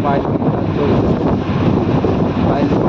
combined with the